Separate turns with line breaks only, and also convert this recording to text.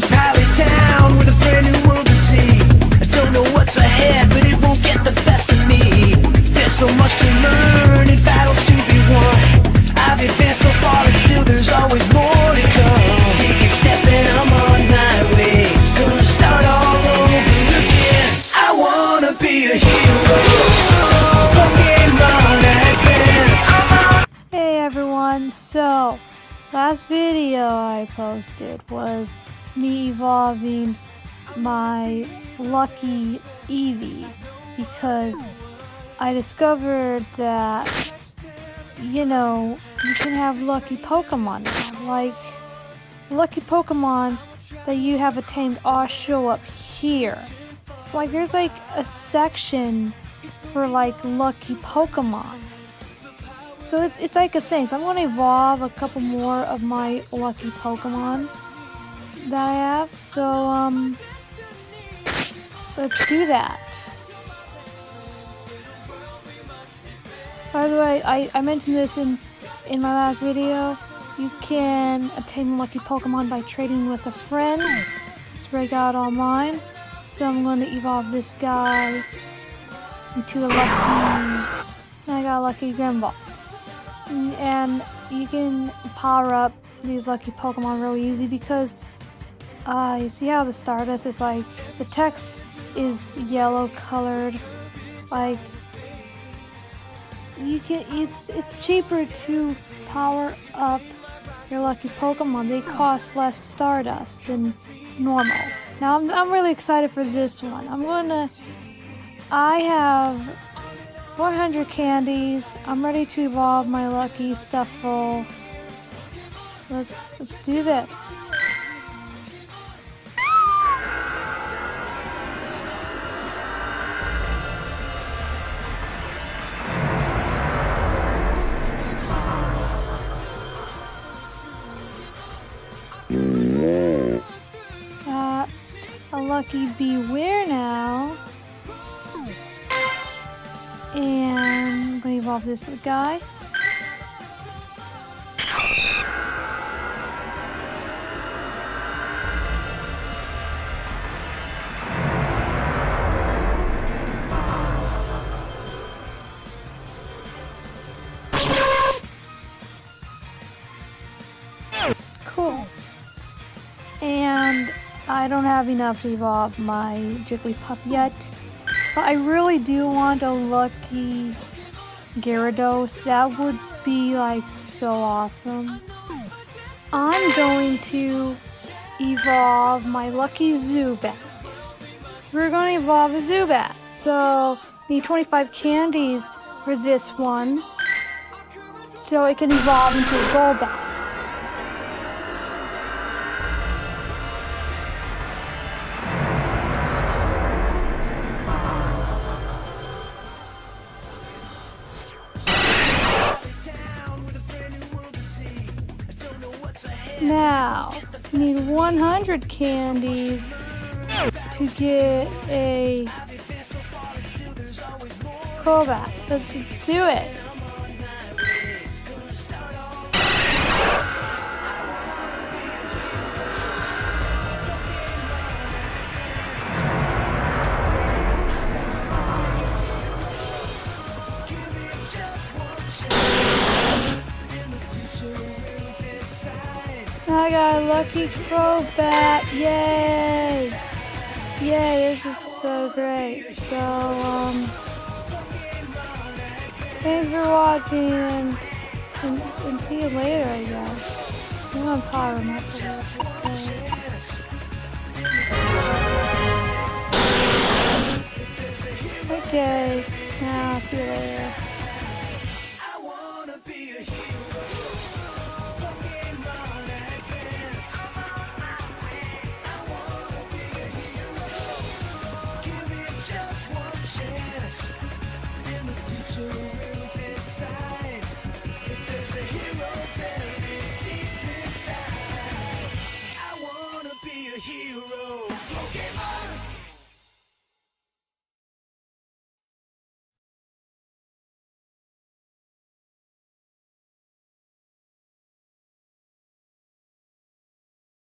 from Pallet Town with a brand new world to see. I don't know what's ahead, but it won't get the best of me. There's so much to
last video I posted was me evolving my lucky Eevee because I discovered that you know you can have lucky Pokemon now. Like lucky Pokemon that you have attained all show up here. It's like there's like a section for like lucky Pokemon. So it's, it's like a thing. So I'm going to evolve a couple more of my lucky Pokemon that I have. So, um, let's do that. By the way, I, I mentioned this in, in my last video. You can attain lucky Pokemon by trading with a friend. It's right out online. So I'm going to evolve this guy into a lucky... I got a lucky Grimball and you can power up these lucky Pokemon real easy because uh, you see how the Stardust is like the text is yellow colored like you can it's it's cheaper to power up your lucky Pokemon. They cost less Stardust than normal. Now I'm, I'm really excited for this one. I'm gonna I have 400 candies. I'm ready to evolve my lucky Stufful. Let's let's do this. Got a lucky Bewear now. And I'm gonna evolve this guy. Cool. And I don't have enough to evolve my Jigglypuff yet. But I really do want a lucky Gyarados. That would be like so awesome. I'm going to evolve my lucky Zubat. So we're going to evolve a Zubat. So need 25 candies for this one. So it can evolve into a Golbat. Now, need 100 candies to get a Crobat. Let's just do it. I got a lucky Crobat! Yay! Yay, this is so great. So, um, thanks for watching and, and, and see you later, I guess. I'm gonna power him up a little bit. Okay, now see you later.